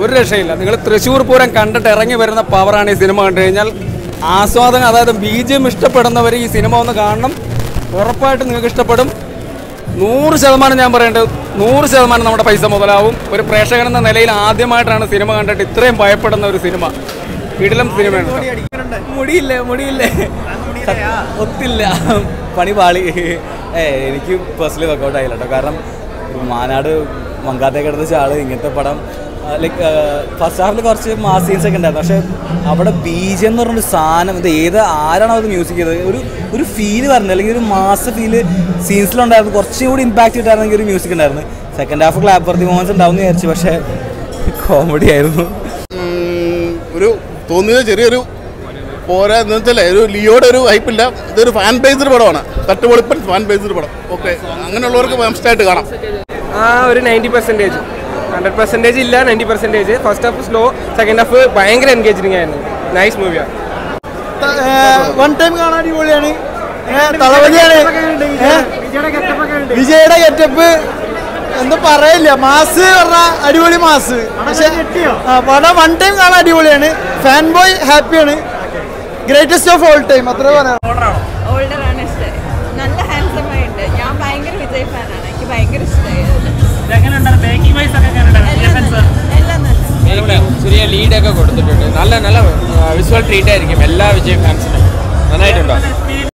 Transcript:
ഒരു രക്ഷയില്ല. നിങ്ങൾ തൃശ്ശൂർ പൂരം കണ്ടിട്ട് ഇറങ്ങി വരുന്ന പവറാണ് ഈ സിനിമ കണ്ടു കഴിഞ്ഞാൽ ആസ്വാദനം അതായത് ബീജം ഇഷ്ടപ്പെടുന്നവർ ഈ സിനിമ ഒന്ന് കാണണം. ഉറപ്പായിട്ട് നിങ്ങൾക്ക് ഇഷ്ടപ്പെടും. നൂറ് ശതമാനം ഞാൻ പറയേണ്ടത് നൂറ് ശതമാനം നമ്മുടെ പൈസ മുതലാവും. ഒരു പ്രേക്ഷകൻ എന്ന നിലയിൽ ആദ്യമായിട്ടാണ് സിനിമ കണ്ടിട്ട് ഇത്രയും ഭയപ്പെടുന്ന ഒരു സിനിമ. കിടിലം സിനിമയാണ് മുടിയില്ലേ മുടിയില്ലേ? ഒത്തില്ല. പണി പാളി. ഏ എനിക്ക് പേഴ്സണലി വർക്കൗട്ട് ആയില്ല കേട്ടോ. കാരണം മാനാട് മങ്കാത്തേക്കെടുത്ത ചാൾ ഇങ്ങനത്തെ പടം ലൈക്ക് ഫസ്റ്റ് ഹാഫിൽ കുറച്ച് മാസ് സീൻസ് ഒക്കെ ഉണ്ടായിരുന്നു. പക്ഷേ അവിടെ ബീജം എന്ന് പറഞ്ഞൊരു സാധനം ഇത് ഏത് ആരാണോ അത് മ്യൂസിക് ചെയ്തത് ഒരു ഒരു ഫീൽ പറഞ്ഞത് അല്ലെങ്കിൽ ഒരു മാസ് ഫീൽ സീൻസിലുണ്ടായിരുന്നു കുറച്ചും കൂടി ഇമ്പാക്റ്റ് കിട്ടായിരുന്നെങ്കിൽ ഒരു മ്യൂസിക് ഉണ്ടായിരുന്നു. Second half clap worthy moments ഉണ്ടാവും എന്ന് വിചാരിച്ചു. പക്ഷേ കോമഡി ആയിരുന്നു. ഒരു തോന്നിയത് ചെറിയൊരു പോരാ എന്ന് വെച്ചാൽ ഒരു ലിയോയുടെ ഒരു ഹൈപ്പില്ല ഇതൊരു ഫാൻ ബേസ്ഡ് പടമാണ്. തട്ടുപൊളിപ്പൻ ഫാൻ ബേസ്ഡ് പടം. ഓക്കെ അങ്ങനെയുള്ളവർക്ക് ആയിട്ട് കാണാം. ആ ഒരു നയന്റി പെർസെന്റേജ് ഹൺഡ്രഡ് പെർസെന്റേജ് ഇല്ല ninety percentage first half slow second half ഭയങ്കര എൻഗേജിങ് ആയിരുന്നു. നൈസ് മൂവിയാണ് വൺ ടൈം കാണാൻ അടിപൊളിയാണ്. വിജയുടെ ഗെറ്റപ്പ് എന്താ പറയില്ല. മാസ് പറഞ്ഞ അടിപൊളി മാസ്. പക്ഷേ പടം വൺ ടൈം കാണാൻ അടിപൊളിയാണ്. ഫാൻ ബോയ് ഹാപ്പിയാണ് ഗ്രേറ്റസ്റ്റ് ഓഫ് ഓൾ ടൈം അത്ര പറയാം ലീഡൊക്കെ കൊടുത്തിട്ടുണ്ട്. നല്ല നല്ല വിഷ്വൽ ട്രീറ്റ് ആയിരിക്കും എല്ലാ വിജയ് ഫാൻസിനും നന്നായിട്ടുണ്ടോ?